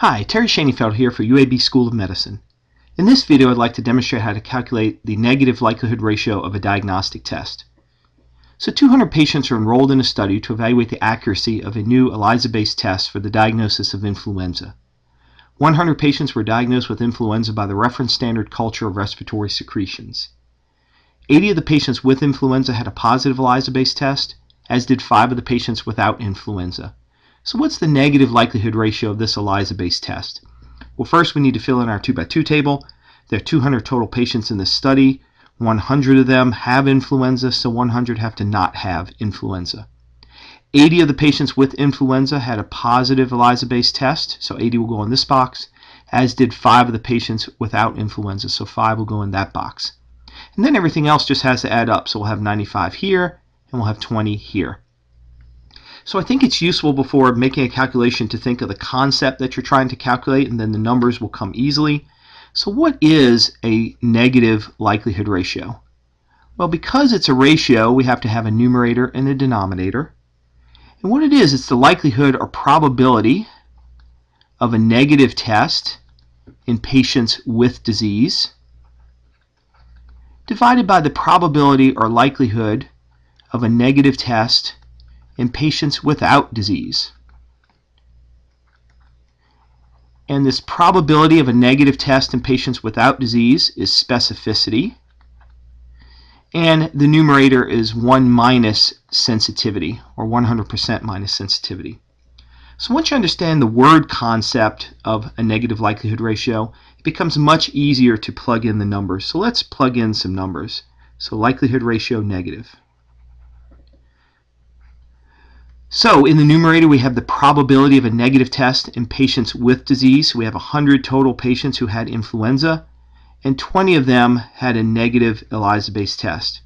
Hi, Terry Shaneyfelt here for UAB School of Medicine. In this video I'd like to demonstrate how to calculate the negative likelihood ratio of a diagnostic test. So 200 patients are enrolled in a study to evaluate the accuracy of a new ELISA-based test for the diagnosis of influenza. 100 patients were diagnosed with influenza by the reference standard culture of respiratory secretions. 80 of the patients with influenza had a positive ELISA-based test, as did 5 of the patients without influenza. So what's the negative likelihood ratio of this ELISA-based test? Well, first we need to fill in our 2 by 2 table. There are 200 total patients in this study. 100 of them have influenza, so 100 have to not have influenza. 80 of the patients with influenza had a positive ELISA-based test, so 80 will go in this box, as did 5 of the patients without influenza, so 5 will go in that box. And then everything else just has to add up, so we'll have 95 here, and we'll have 20 here. So I think it's useful before making a calculation to think of the concept that you're trying to calculate and then the numbers will come easily. So what is a negative likelihood ratio? Well, because it's a ratio, we have to have a numerator and a denominator. And what it is, it's the likelihood or probability of a negative test in patients with disease divided by the probability or likelihood of a negative test in patients without disease. And this probability of a negative test in patients without disease is specificity. And the numerator is 1 minus sensitivity, or 100% minus sensitivity. So once you understand the word concept of a negative likelihood ratio, it becomes much easier to plug in the numbers. So let's plug in some numbers. So likelihood ratio negative. So in the numerator, we have the probability of a negative test in patients with disease. We have 100 total patients who had influenza, and 20 of them had a negative ELISA-based test.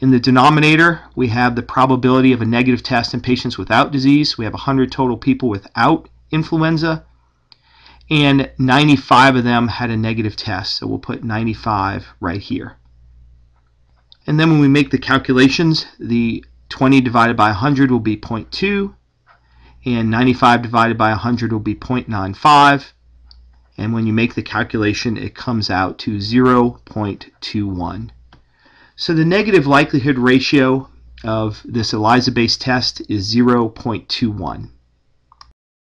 In the denominator, we have the probability of a negative test in patients without disease. We have 100 total people without influenza, and 95 of them had a negative test. So we'll put 95 right here. And then when we make the calculations, the 20 divided by 100 will be 0.2 and 95 divided by 100 will be 0.95 and when you make the calculation it comes out to 0.21. So the negative likelihood ratio of this ELISA based test is 0.21.